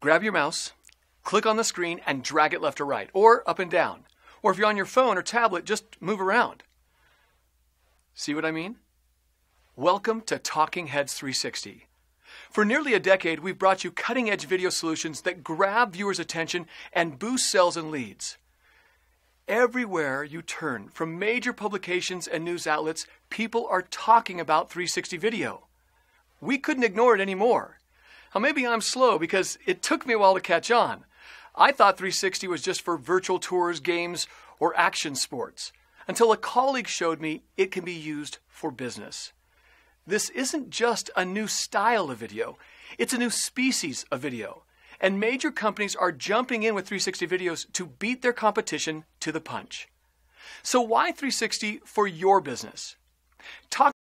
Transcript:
grab your mouse, click on the screen, and drag it left or right, or up and down. Or if you're on your phone or tablet, just move around. See what I mean? Welcome to Talking Heads 360. For nearly a decade, we've brought you cutting edge video solutions that grab viewers' attention and boost sales and leads. Everywhere you turn, from major publications and news outlets, people are talking about 360 video. We couldn't ignore it anymore. Now, maybe I'm slow because it took me a while to catch on. I thought 360 was just for virtual tours, games, or action sports, until a colleague showed me it can be used for business. This isn't just a new style of video, it's a new species of video. And major companies are jumping in with 360 videos to beat their competition to the punch. So, why 360 for your business? Talk